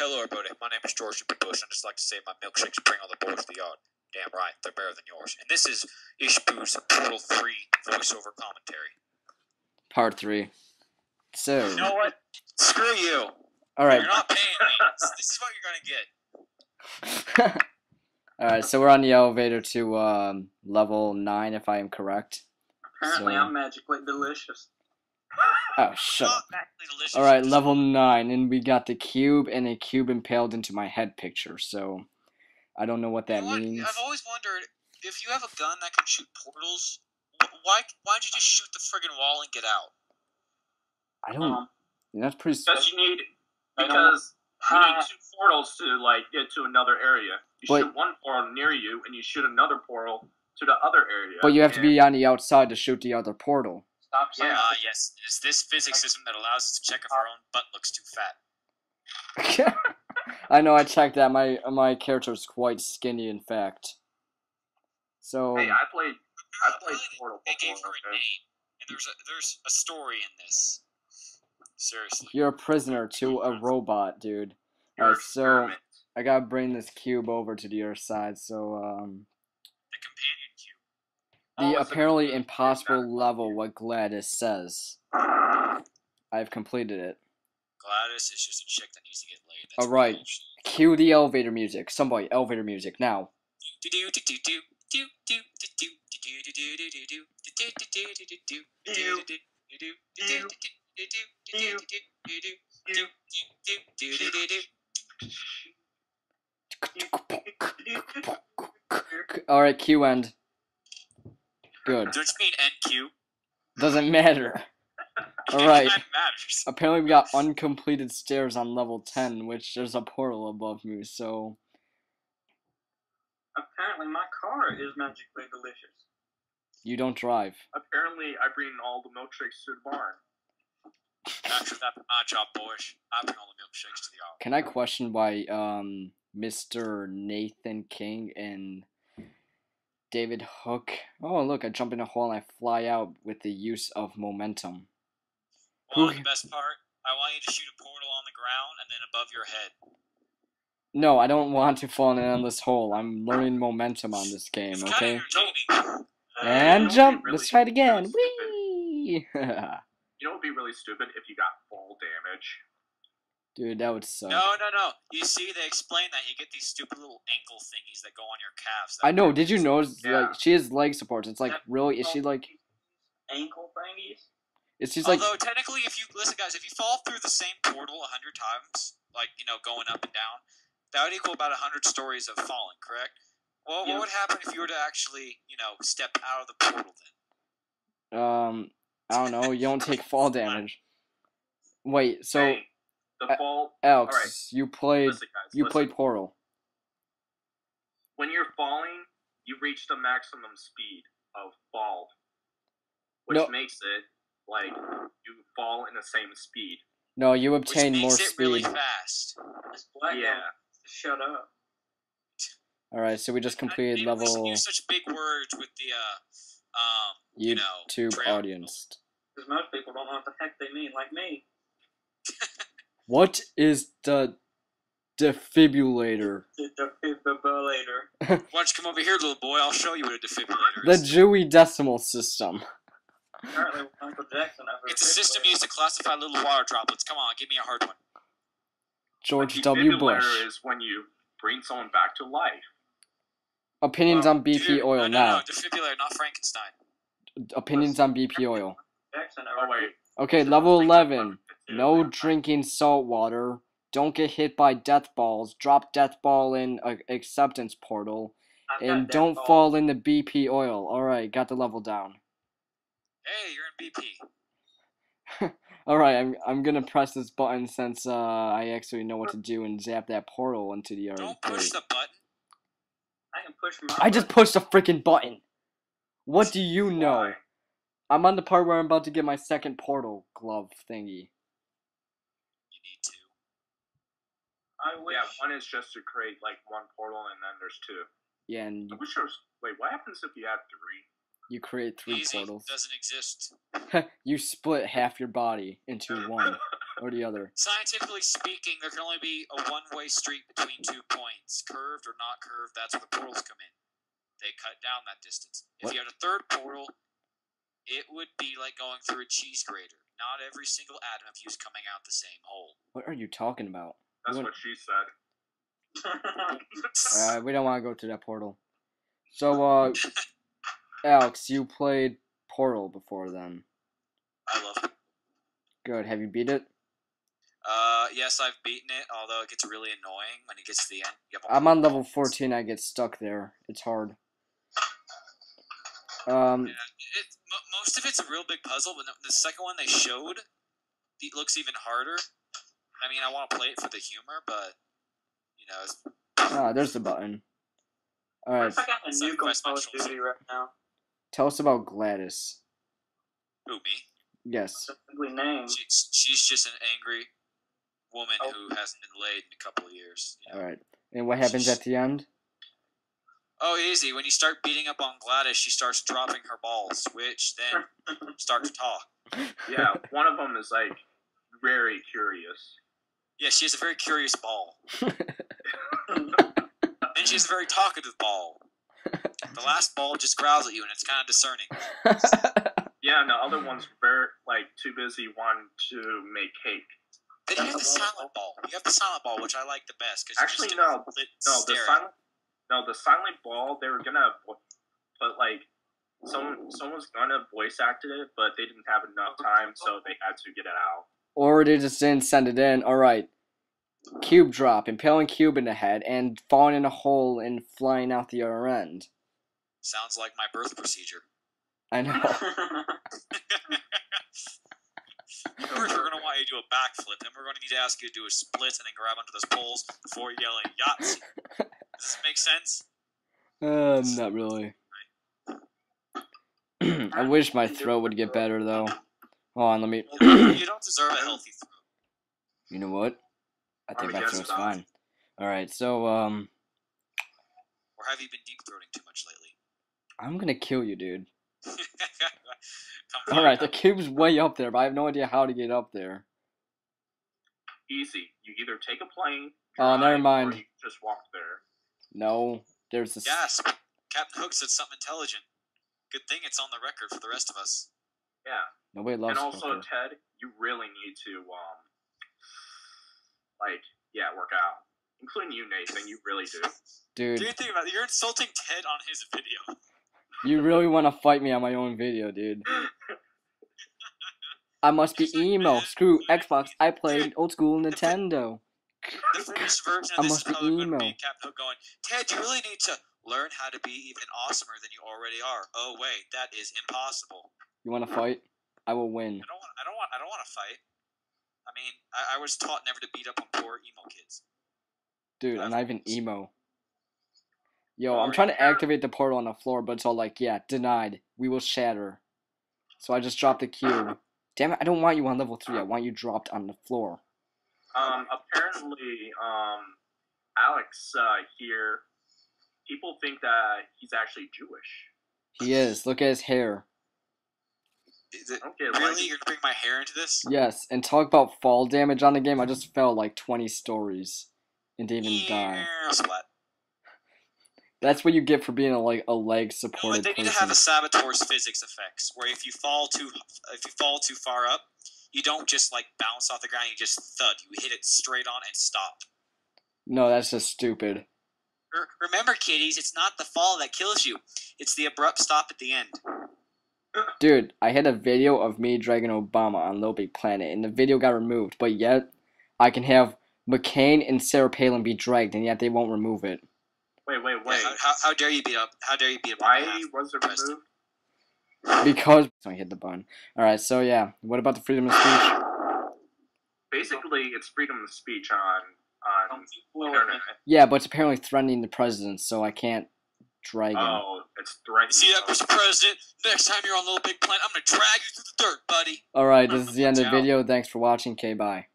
Hello, everybody. My name is George W. Bush. I'd just like to say my milkshakes bring all the boys to the yard. Damn right, they're better than yours. And this is Ishboo's Portal 3 voiceover commentary. Part three. So, You know what? Screw you. all right, You're not paying me. This is what you're gonna get. all right. So we're on the elevator to um, level nine, if I am correct. Apparently, So- I'm magically delicious. Oh, shut up. Not actually delicious. All right, level nine, and we got the cube and a cube impaled into my head picture. So, I don't know what You that know what? means. I've always wondered if you have a gun that can shoot portals. Why? Why don't you just shoot the friggin' wall and get out? I don't. Um, That's pretty. Because you need because you need two portals to like get to another area. You But- shoot one portal near you, and you shoot another portal to the other area. But you have to be on the outside to shoot the other portal. Stop saying Ah, yes. It's this physics system that allows us to check if our own butt looks too fat. I know. I checked that. My my character is quite skinny, in fact. So Hey, I played. I played They- Portal They gave before. her a name, and there's a there's a story in this. Seriously. you're a prisoner to a robot, dude. Your Alright, so- I gotta bring this cube over to the other side. So um, The companion cube the apparently impossible level what GLaDOS says. I've completed it. GLaDOS is just a chick that needs to get laid. That's All right. Cue the elevator music. Somebody, elevator music now. All right, cue end. Good. Don't you mean NQ? Doesn't matter. All right. Apparently, we got uncompleted stairs on level ten, which there's a portal above me. So Apparently, my car is magically delicious. you don't drive. Apparently, I bring all the milkshakes to the barn. That's my job, boys. I bring all the milkshakes to the yard. Can I question why um Mr. Nathan King and David Hook? Oh, look! I jump in a hole and I fly out with the use of momentum. Well, Who- the best part, I want you to shoot a portal on the ground and then above your head. No, I don't want to fall in an endless hole. I'm learning momentum on this game. It's Okay. kind of. Uh, and You jump. really- Let's try it again. really? Whee! You know what would be really stupid if you got fall damage. Dude, that would suck. No, no, no. You see, they explain that you get these stupid little ankle thingies that go on your calves. I know. Did you notice? Yeah. Like, she has leg supports. It's like, really? Is she like? Ankle thingies? Is she's like? Although technically, if you listen, guys, if you fall through the same portal a hundred times, like you know, going up and down, that would equal about a hundred stories of falling. Correct? Well, Yeah. what would happen if you were to actually, you know, step out of the portal? Then Um, I don't know. You don't take fall damage. Wait. So, Hey, the fall. Alex, alright. you played. Listen, guys. You listen. played Portal. When you're falling, you reach the maximum speed of fall, which No. makes it like you fall in the same speed. No, you which obtain makes more it speed. really fast. This yeah. shut up. All right, so we just completed Maybe we level use such big words with the uh, um, you know, YouTube audience. Because most people don't know what the heck they mean, like me. What is the defibrillator? The defibrillator. Why don't you come over here, little boy? I'll show you what a defibrillator is. The. Dewey Decimal System. Apparently, Michael Jackson It's a system used to classify little water droplets. Come on, give me a hard one. George A W. defibrillator Bush. is when you bring someone back to life. Opinions Well, on BP Dude, oil no, no, now. No, defibrillator, not Frankenstein. Opinions on BP oil. Jackson Oh wait. Okay, level 11. Someone to- No drinking salt water. Don't get hit by death balls. Drop death ball in a acceptance portal. I've And don't ball. fall in the BP oil. Alright, got the level down. Hey, you're in BP. Alright, I'm I'm gonna press this button since uh I actually know what to do and zap that portal into the other Don't push the button. I can push my. I just pushed the freaking button. What do you know? Why? I'm on the part where I'm about to get my second portal glove thingy. You need to. I wish. Yeah, one is just to create like one portal, and then there's two. Yeah, and I wish there was. Wait, what happens if you have three? you create three Easy portals. doesn't exist. you split half your body into one. or the other? Scientifically speaking, there can only be a one-way street between two points, curved or not curved. That's where the portals come in. They cut down that distance. If What? you had a third portal, it would be like going through a cheese grater. Not every single atom of use coming out the same hole. What are you talking about? That's What- what she said. Uh, we don't want to go to that portal. So, uh, Alex, you played Portal before then. I love it. Good. Have you beat it? Uh, yes, I've beaten it, although it gets really annoying when it gets to the end. You have a I'm on level 14. I get stuck there. It's hard. Um, Yeah, it, mo- most of it's a real big puzzle, but the- the second one they showed, it looks even harder. I mean, I want to play it for the humor, but you know, it's, ah, there's the button. All right. If I got a It's nuke like on Quest Call of Duty right now. Tell us about GLaDOS. who me? Yes. It's a ugly name. She, she's just an angry woman Oh. who hasn't been laid in a couple of years. You know? All right. And what happens at the end? Oh, easy. When you start beating up on GLaDOS, she starts dropping her balls, which then start to talk. Yeah, one of them is like very curious. Yeah, she has a very curious ball. Then she has a very talkative ball. The last ball just growls at you, and it's kind of discerning. Yeah, and the other one's very like too busy wanting to make cake. Then you have the silent ball. You have the silent ball, which I like the best because Actually, just no, lit No, the silent, no, the silent ball. They were gonna put like someone, someone was gonna voice acted it, but they didn't have enough time, so they had to get it out. Or they just didn't send it in. All right. Cube drop, impaling cube in the head, and falling in a hole and flying out the other end. Sounds like my birth procedure. I know. First, we're gonna want you to do a backflip, then we're gonna need to ask you to do a split and then grab onto those poles before yelling "Yachts." Does this make sense? Uh, not really. I wish my throat would get better though. Hold on, let me. You don't deserve a healthy throat. You know what? I think I my throat's fine. All right, so um, Or have you been deep throating too much lately? I'm gonna kill you, dude. All right, the cube's way up there, but I have no idea how to get up there. Easy. You either take a plane. Oh, never mind. Or you just walk there. No, there's a. Yes, Captain Hook said something intelligent. Good thing it's on the record for the rest of us. Yeah, Nobody loves and also Hooker. Ted, you really need to um, like yeah, work out. Including you, Nathan. You really do. Dude, Do you think about it? You're insulting Ted on his video. you really want to fight me on my own video, dude. I must be emo. Screw Xbox. I played old school Nintendo. The finished version I of this must is be probably going to emo. be going, Ted, you really need to learn how to be even awesomer than you already are. Oh wait, that is impossible. You want to fight? I will win. I don't want. I don't want. I don't want to fight. I mean, I, I was taught never to beat up on poor emo kids. Dude, I'm not even emo. Yo, I'm trying to activate the portal on the floor, but it's all like, yeah, denied. We will shatter. So I just dropped the cube. Damn it, I don't want you on level 3. I want you dropped on the floor. Um, apparently, um, Alex uh, here, people think that he's actually Jewish. He is. Look at his hair. Is it, I really, why. you're gonna bring my hair into this? Yes, and talk about fall damage on the game. I just fell like 20 stories and didn't even die. Yeah, Splat. That's what you get for being a like a leg You know what, supported they need person. to have a Saboteur's physics effects, where if you fall too, if you fall too far up, you don't just like bounce off the ground. You just thud. You hit it straight on and stop. No, that's just stupid. R- remember, kiddies, it's not the fall that kills you; it's the abrupt stop at the end. Dude, I had a video of me dragging Obama on Little Big Planet, and the video got removed, but yet I can have McCain and Sarah Palin be dragged, and yet they won't remove it. Wait, wait, wait. How, how, how dare you beat up? How dare you beat up? Why was it removed? Because I hit the button. Alright, so yeah. What about the freedom of speech? Basically, it's freedom of speech on on oh, Well, internet. Yeah, but it's apparently threatening the president, so I can't drag him. Oh, it's threatening. See that. Mr. President? Next time you're on Little Big Planet, I'm gonna drag you through the dirt, buddy. Alright, this is the end of the video. Thanks for watching. K, bye.